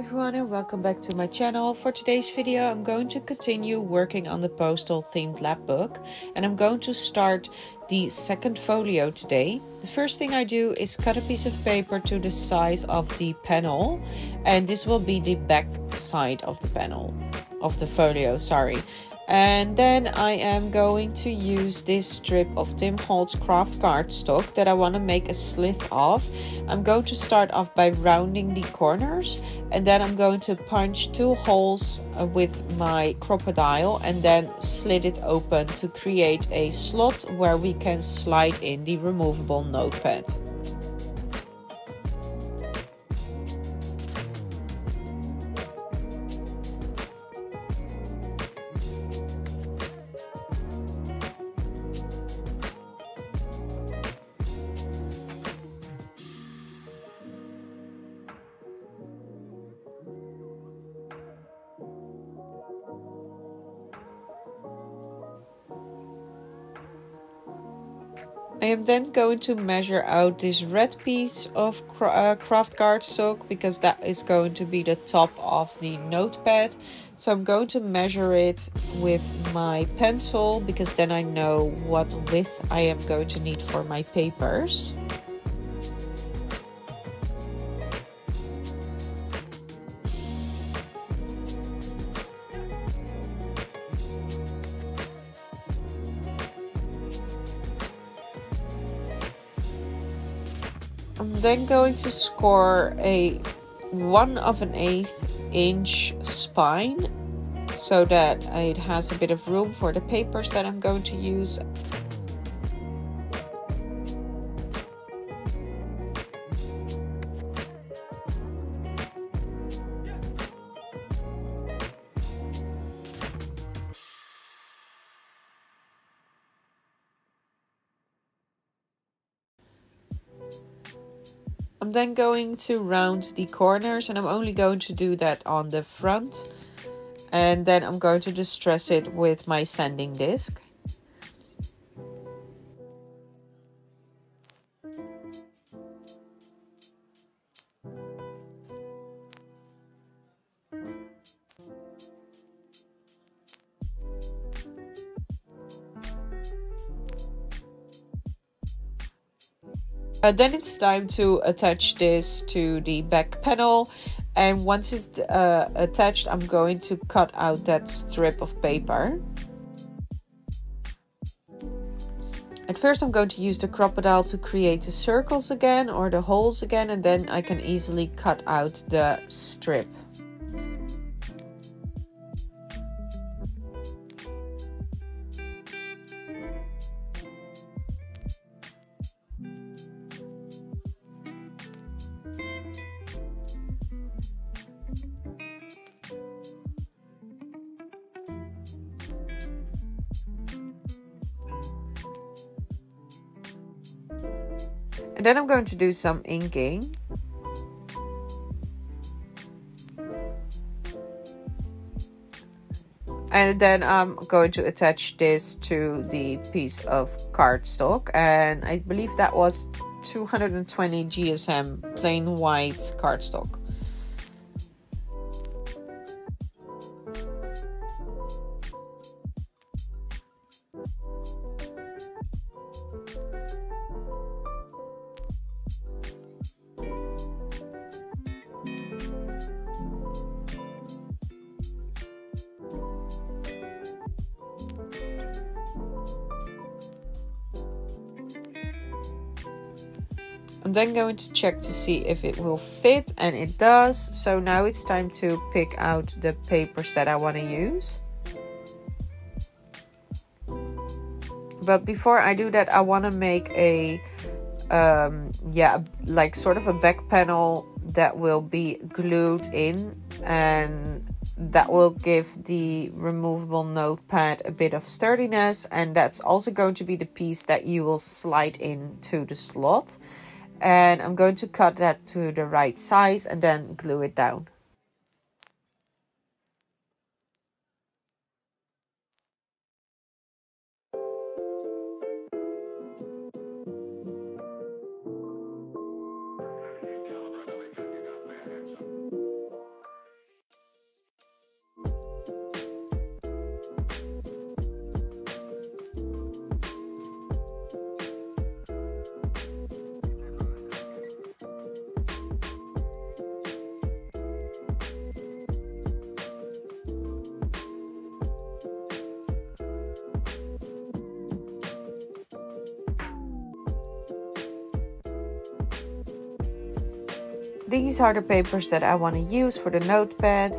everyone and welcome back to my channel. For today's video I'm going to continue working on the postal themed lapbook and I'm going to start the second folio today. The first thing I do is cut a piece of paper to the size of the panel and this will be the back side of the panel of the folio sorry and then I am going to use this strip of Tim Holtz craft cardstock that I want to make a slit of. I'm going to start off by rounding the corners and then I'm going to punch two holes uh, with my Crop-A-Dile and then slit it open to create a slot where we can slide in the removable notepad. I am then going to measure out this red piece of uh, craft cardstock because that is going to be the top of the notepad. So I'm going to measure it with my pencil because then I know what width I am going to need for my papers. Then going to score a one of an eighth inch spine so that it has a bit of room for the papers that I'm going to use. I'm then going to round the corners and I'm only going to do that on the front. And then I'm going to distress it with my sanding disc. Uh, then it's time to attach this to the back panel and once it's uh, attached I'm going to cut out that strip of paper. At first I'm going to use the Crop-A-Dile to create the circles again or the holes again and then I can easily cut out the strip. And then I'm going to do some inking. And then I'm going to attach this to the piece of cardstock. And I believe that was 220 GSM plain white cardstock. Then going to check to see if it will fit and it does. So now it's time to pick out the papers that I want to use. But before I do that, I want to make a, um, yeah, like sort of a back panel that will be glued in and that will give the removable notepad a bit of sturdiness and that's also going to be the piece that you will slide into the slot and I'm going to cut that to the right size and then glue it down. These are the papers that I want to use for the notepad.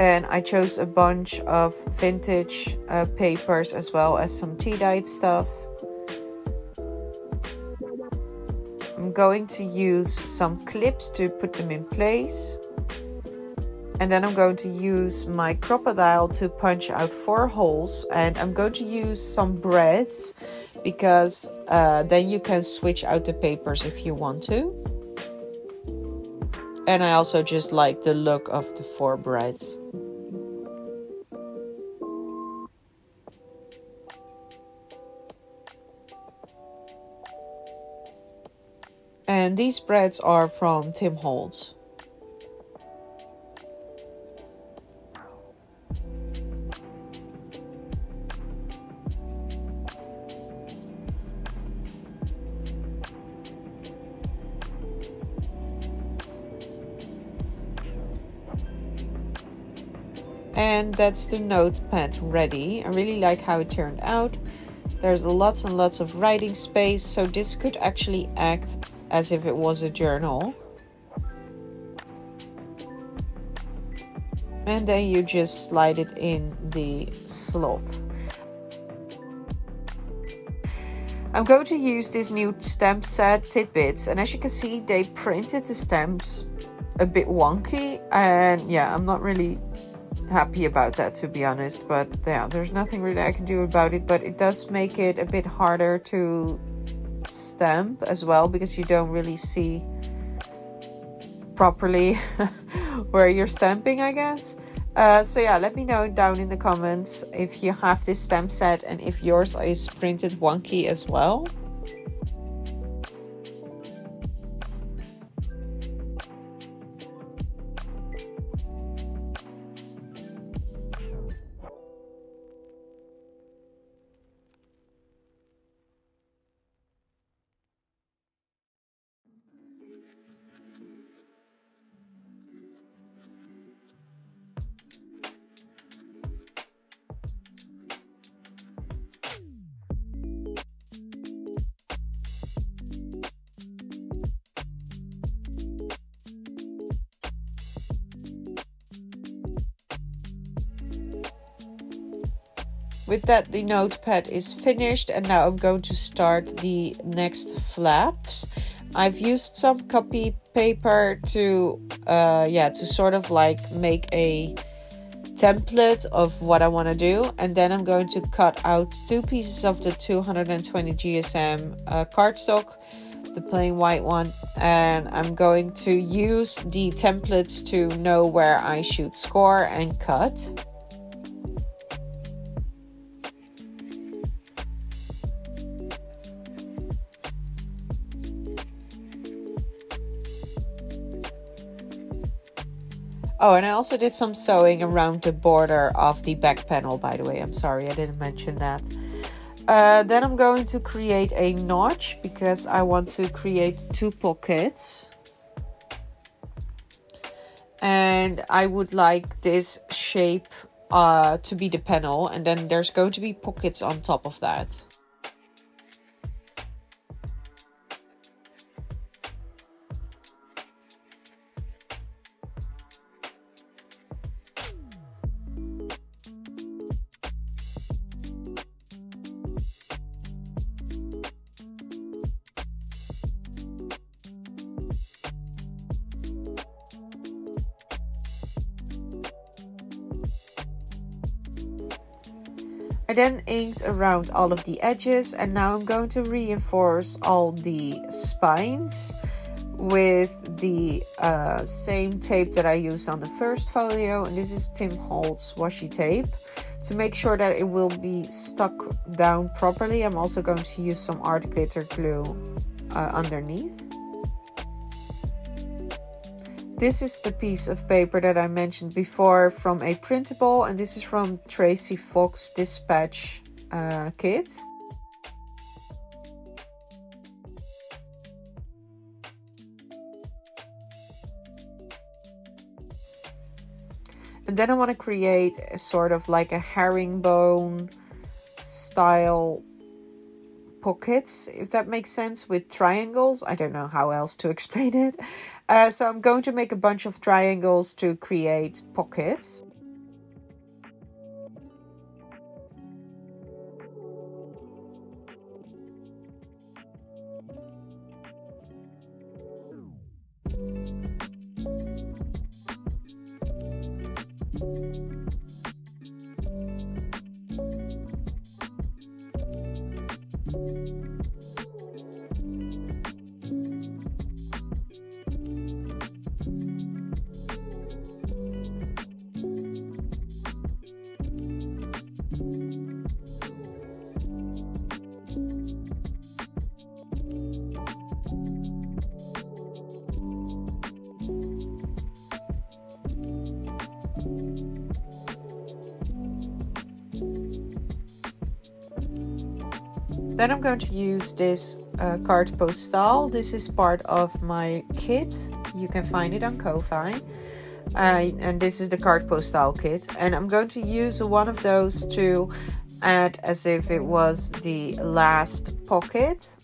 And I chose a bunch of vintage uh, papers as well as some tea dyed stuff. I'm going to use some clips to put them in place. And then I'm going to use my Crop-A-Dile to punch out four holes. And I'm going to use some brads because uh, then you can switch out the papers if you want to. And I also just like the look of the four brads. And these brads are from Tim Holtz. And that's the notepad ready. I really like how it turned out. There's lots and lots of writing space, so this could actually act as if it was a journal. And then you just slide it in the slot. I'm going to use this new stamp set Tidbits and as you can see they printed the stamps a bit wonky and yeah I'm not really happy about that to be honest but yeah there's nothing really I can do about it but it does make it a bit harder to stamp as well because you don't really see properly where you're stamping I guess. Uh, so yeah let me know down in the comments if you have this stamp set and if yours is printed wonky as well With that, the notepad is finished and now I'm going to start the next flaps. I've used some copy paper to, uh, yeah, to sort of like make a template of what I want to do. And then I'm going to cut out two pieces of the 220 GSM uh, cardstock, the plain white one. And I'm going to use the templates to know where I should score and cut. Oh, and I also did some sewing around the border of the back panel, by the way. I'm sorry, I didn't mention that. Uh, then I'm going to create a notch because I want to create two pockets. And I would like this shape uh, to be the panel. And then there's going to be pockets on top of that. Then inked around all of the edges and now I'm going to reinforce all the spines with the uh, same tape that I used on the first folio and this is Tim Holtz washi tape. To make sure that it will be stuck down properly I'm also going to use some art glitter glue uh, underneath this is the piece of paper that I mentioned before from a printable, and this is from Tracy Fox Dispatch uh, kit. And then I want to create a sort of like a herringbone style pockets, if that makes sense, with triangles. I don't know how else to explain it. Uh, so I'm going to make a bunch of triangles to create pockets. Then I'm going to use this uh, carte postale. This is part of my kit. You can find it on Ko-Fi. Uh, and this is the carte postale kit. And I'm going to use one of those to add as if it was the last pocket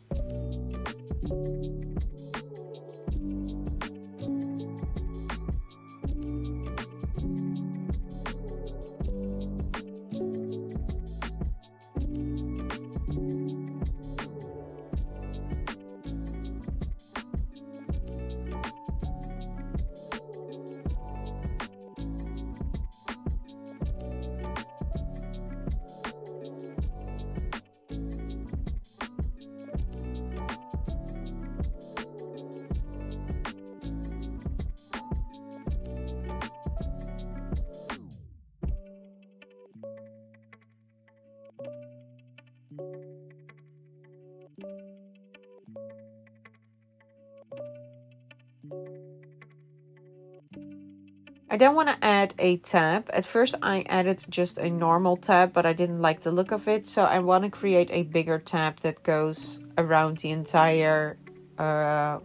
I then want to add a tab. At first I added just a normal tab, but I didn't like the look of it. So I want to create a bigger tab that goes around the entire uh,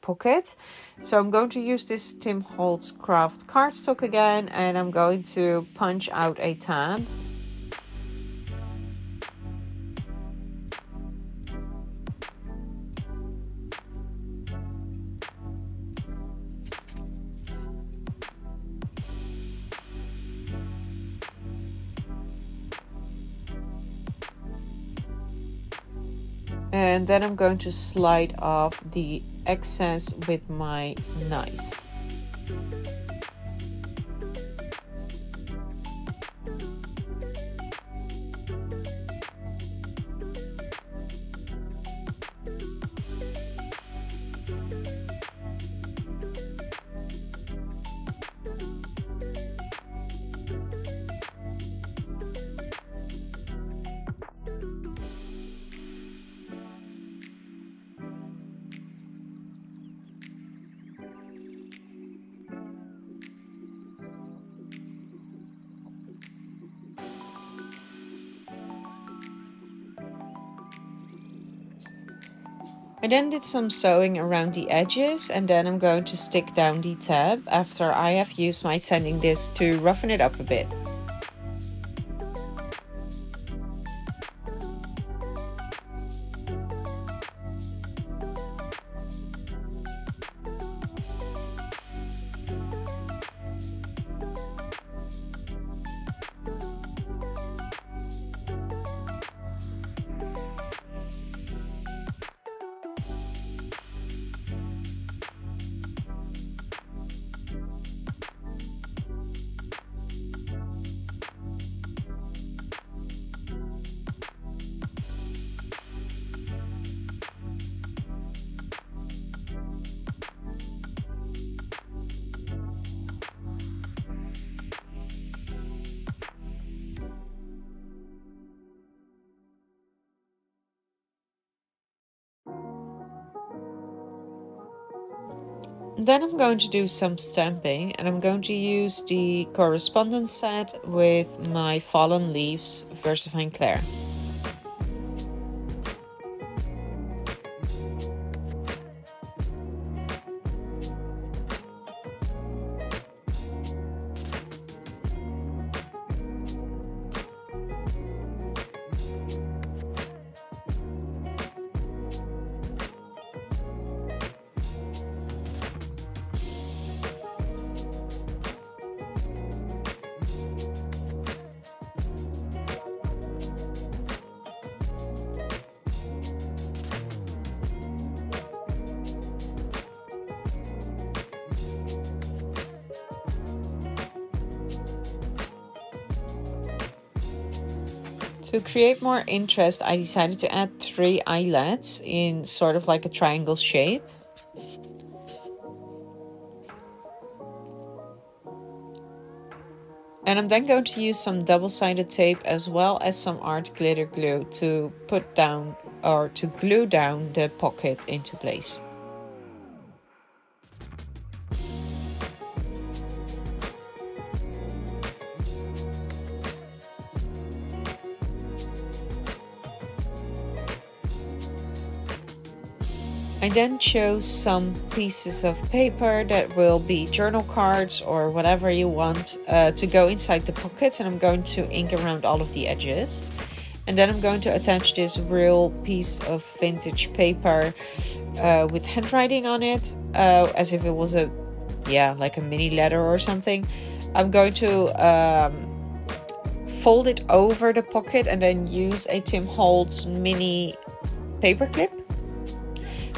pocket. So I'm going to use this Tim Holtz craft cardstock again and I'm going to punch out a tab. And then I'm going to slide off the excess with my knife. I then did some sewing around the edges and then I'm going to stick down the tab after I have used my sanding disc to roughen it up a bit. Then I'm going to do some stamping and I'm going to use the correspondence set with my Fallen Leaves VersaFine Clair. To create more interest, I decided to add three eyelets in sort of like a triangle shape. And I'm then going to use some double-sided tape as well as some art glitter glue to put down or to glue down the pocket into place. I then chose some pieces of paper that will be journal cards or whatever you want uh, to go inside the pockets and I'm going to ink around all of the edges. And then I'm going to attach this real piece of vintage paper uh, with handwriting on it uh, as if it was a, yeah, like a mini letter or something. I'm going to um, fold it over the pocket and then use a Tim Holtz mini paper clip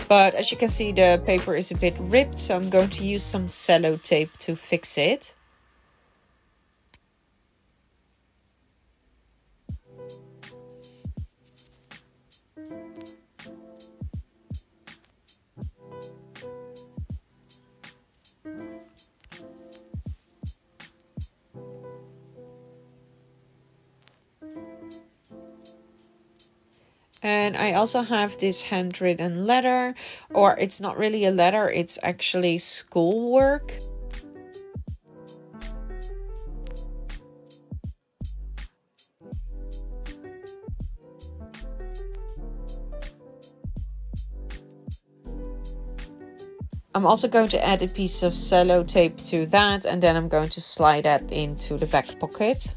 but as you can see, the paper is a bit ripped, so I'm going to use some cello tape to fix it. And I also have this handwritten letter, or it's not really a letter, it's actually schoolwork. I'm also going to add a piece of cello tape to that and then I'm going to slide that into the back pocket.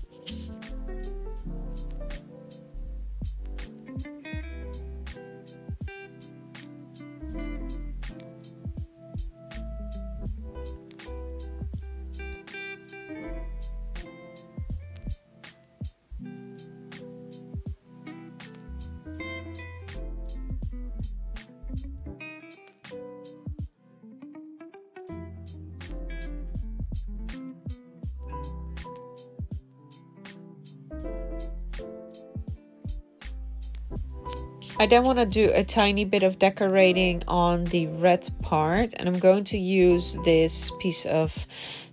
Then want to do a tiny bit of decorating on the red part and I'm going to use this piece of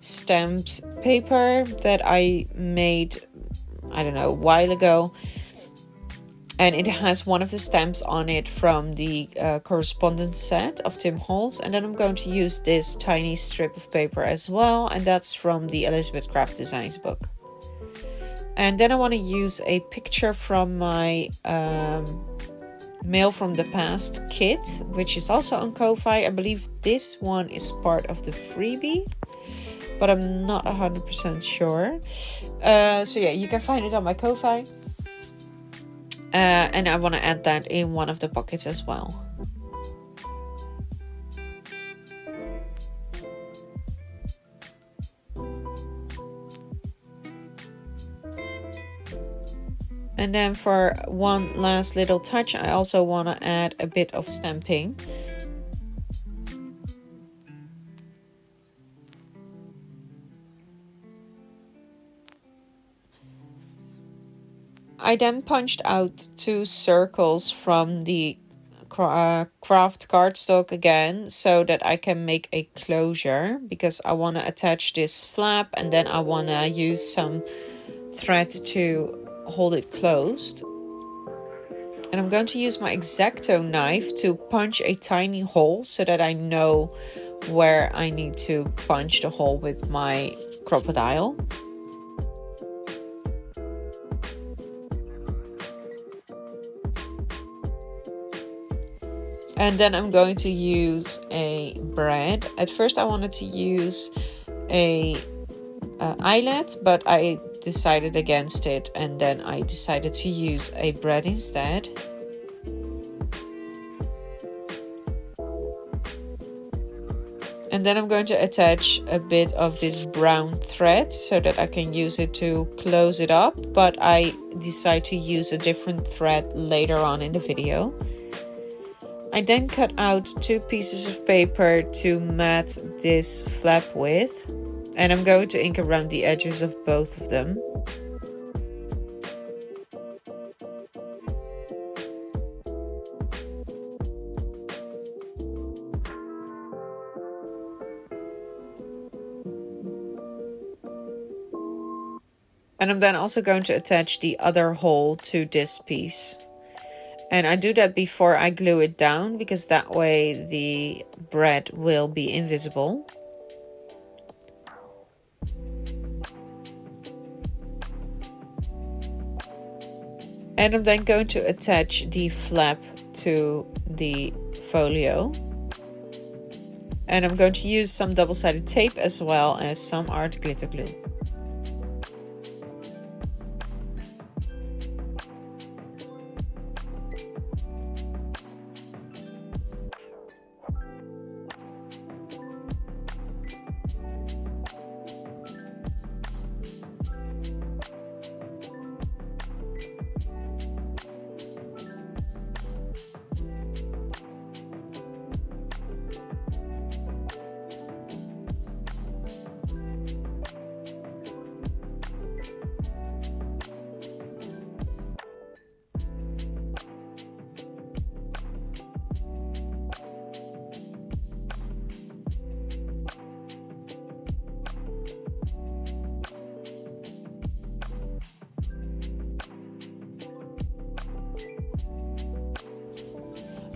stamped paper that I made, I don't know, a while ago. And it has one of the stamps on it from the uh, correspondence set of Tim Holtz. And then I'm going to use this tiny strip of paper as well. And that's from the Elizabeth Craft Designs book. And then I want to use a picture from my um, Mail from the Past kit, which is also on Ko-Fi. I believe this one is part of the freebie, but I'm not 100% sure. Uh, so yeah, you can find it on my Ko-Fi. Uh, and I want to add that in one of the pockets as well. And then for one last little touch, I also want to add a bit of stamping. I then punched out two circles from the craft cardstock again so that I can make a closure because I want to attach this flap and then I want to use some thread to hold it closed. And I'm going to use my X-Acto knife to punch a tiny hole so that I know where I need to punch the hole with my Crop-A-Dile. And then I'm going to use a brad. At first I wanted to use a uh, eyelet, but I decided against it and then I decided to use a brad instead. And then I'm going to attach a bit of this brown thread so that I can use it to close it up, but I decide to use a different thread later on in the video. I then cut out two pieces of paper to mat this flap with and I'm going to ink around the edges of both of them. And I'm then also going to attach the other hole to this piece. And I do that before I glue it down because that way the brad will be invisible. And I'm then going to attach the flap to the folio. And I'm going to use some double-sided tape as well as some art glitter glue.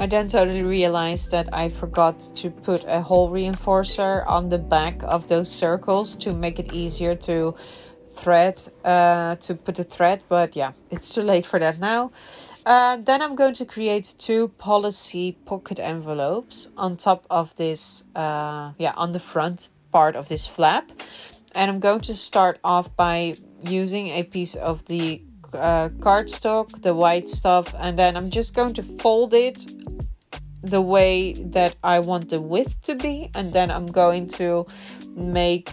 I then totally realized that I forgot to put a hole reinforcer on the back of those circles to make it easier to thread, uh, to put a thread, but yeah, it's too late for that now. Uh, then I'm going to create two policy pocket envelopes on top of this, uh, yeah, on the front part of this flap. And I'm going to start off by using a piece of the uh, cardstock, the white stuff, and then I'm just going to fold it the way that I want the width to be, and then I'm going to make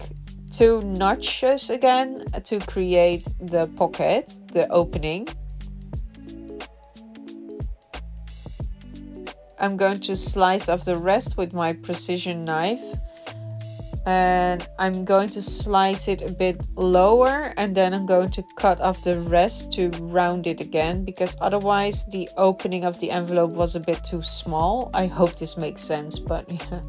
two notches again to create the pocket, the opening. I'm going to slice off the rest with my precision knife and I'm going to slice it a bit lower and then I'm going to cut off the rest to round it again because otherwise the opening of the envelope was a bit too small. I hope this makes sense, but yeah.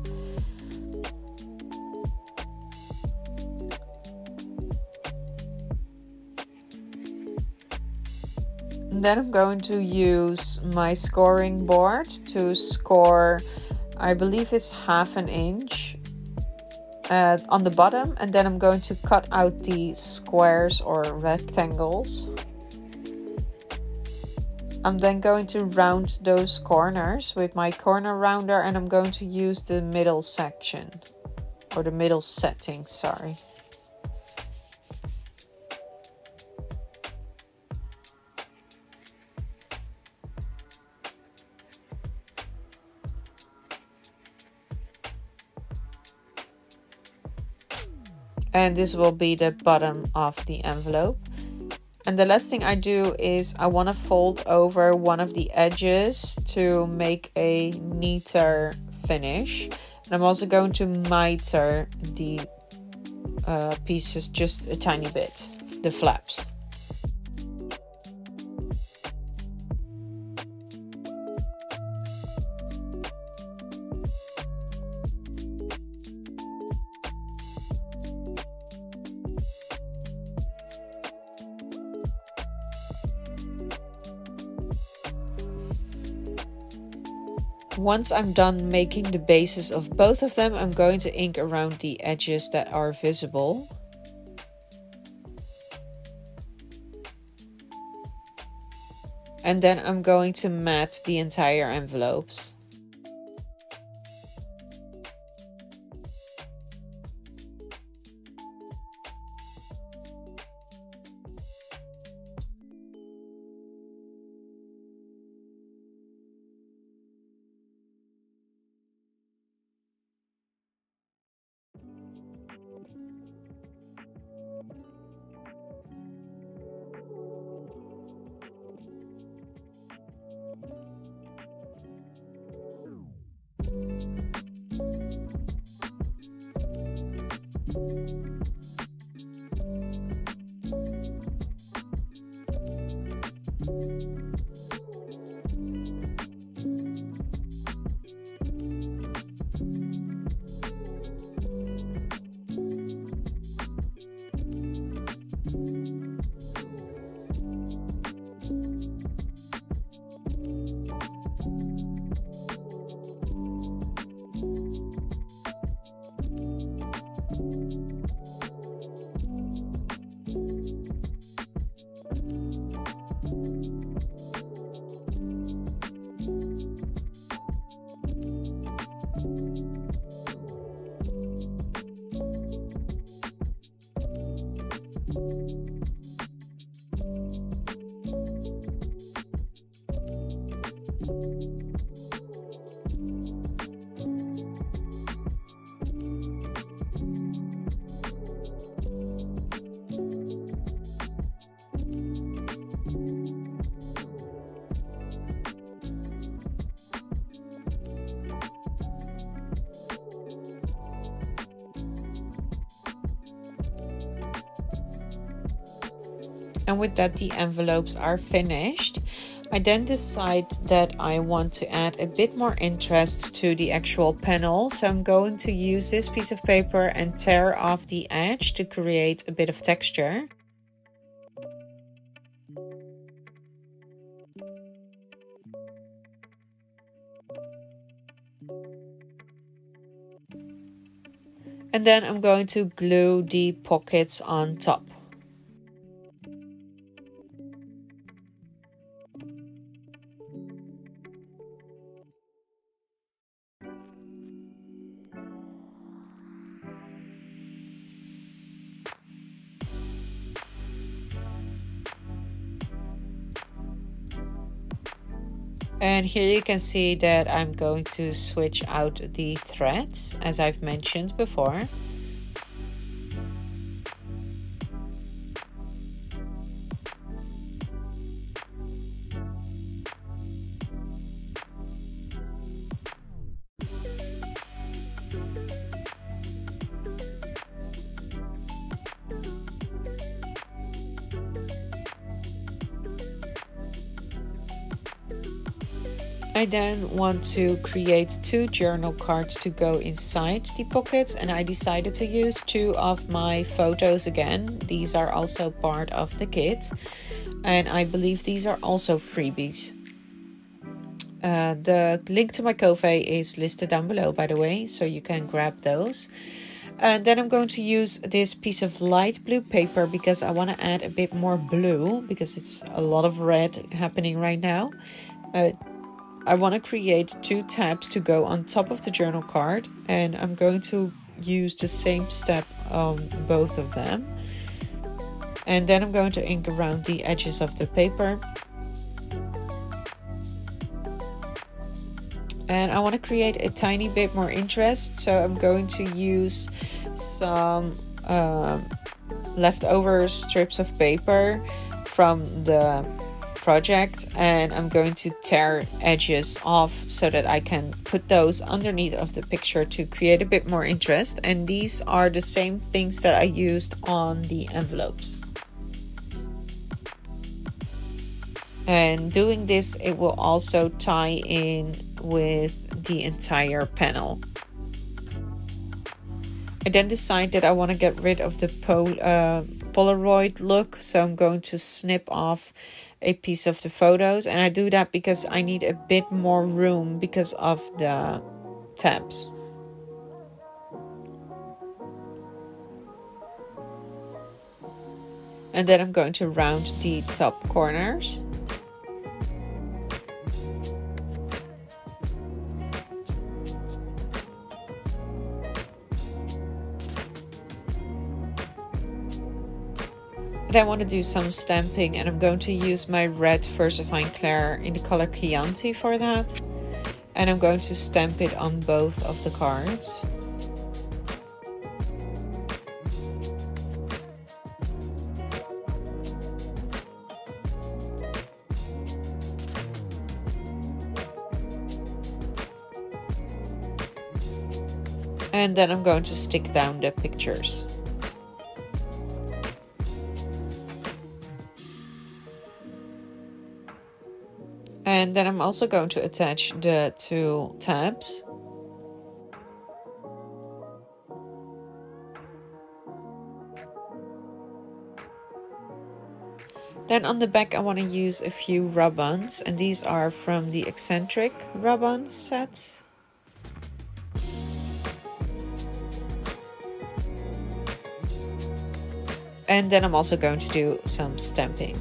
And then I'm going to use my scoring board to score, I believe it's half an inch uh, on the bottom and then I'm going to cut out the squares or rectangles. I'm then going to round those corners with my corner rounder and I'm going to use the middle section or the middle setting, sorry. And this will be the bottom of the envelope. And the last thing I do is I want to fold over one of the edges to make a neater finish. And I'm also going to miter the uh, pieces just a tiny bit the flaps Once I'm done making the bases of both of them, I'm going to ink around the edges that are visible. And then I'm going to mat the entire envelopes. And with that the envelopes are finished. I then decide that I want to add a bit more interest to the actual panel so I'm going to use this piece of paper and tear off the edge to create a bit of texture. And then I'm going to glue the pockets on top. And here you can see that I'm going to switch out the threads as I've mentioned before. I then want to create two journal cards to go inside the pockets and I decided to use two of my photos again. These are also part of the kit and I believe these are also freebies. Uh, the link to my Ko-fi is listed down below by the way, so you can grab those. And then I'm going to use this piece of light blue paper because I want to add a bit more blue because it's a lot of red happening right now. Uh, I want to create two tabs to go on top of the journal card and I'm going to use the same step on both of them. And then I'm going to ink around the edges of the paper. And I want to create a tiny bit more interest, so I'm going to use some um, leftover strips of paper from the project and I'm going to tear edges off so that I can put those underneath of the picture to create a bit more interest and these are the same things that I used on the envelopes. And doing this it will also tie in with the entire panel. I then decide that I want to get rid of the pol uh, Polaroid look so I'm going to snip off a piece of the photos and I do that because I need a bit more room because of the tabs. And then I'm going to round the top corners. I want to do some stamping and I'm going to use my red VersaFine Clair in the color Chianti for that. And I'm going to stamp it on both of the cards. And then I'm going to stick down the pictures. And then I'm also going to attach the two tabs. Then on the back I want to use a few rub-ons and these are from the eccentric rub-on set. And then I'm also going to do some stamping.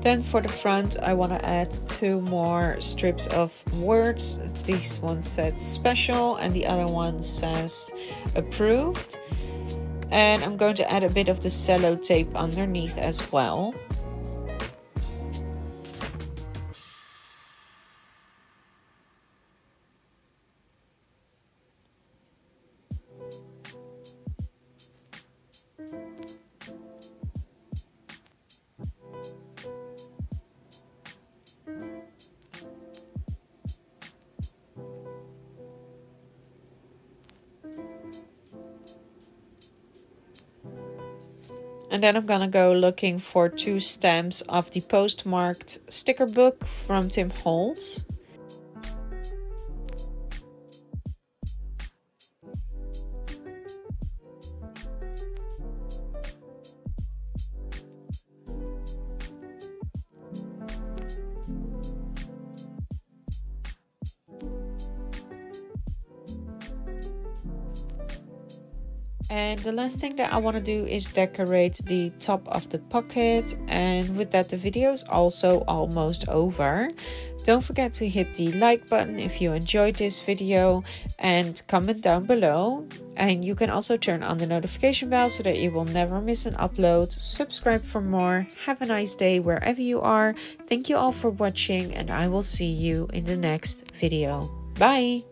Then for the front, I want to add two more strips of words. This one says special and the other one says approved. And I'm going to add a bit of the cello tape underneath as well. And then I'm gonna go looking for two stamps of the postmarked sticker book from Tim Holtz. And the last thing that I want to do is decorate the top of the pocket. And with that, the video is also almost over. Don't forget to hit the like button if you enjoyed this video and comment down below. And you can also turn on the notification bell so that you will never miss an upload. Subscribe for more. Have a nice day wherever you are. Thank you all for watching and I will see you in the next video. Bye!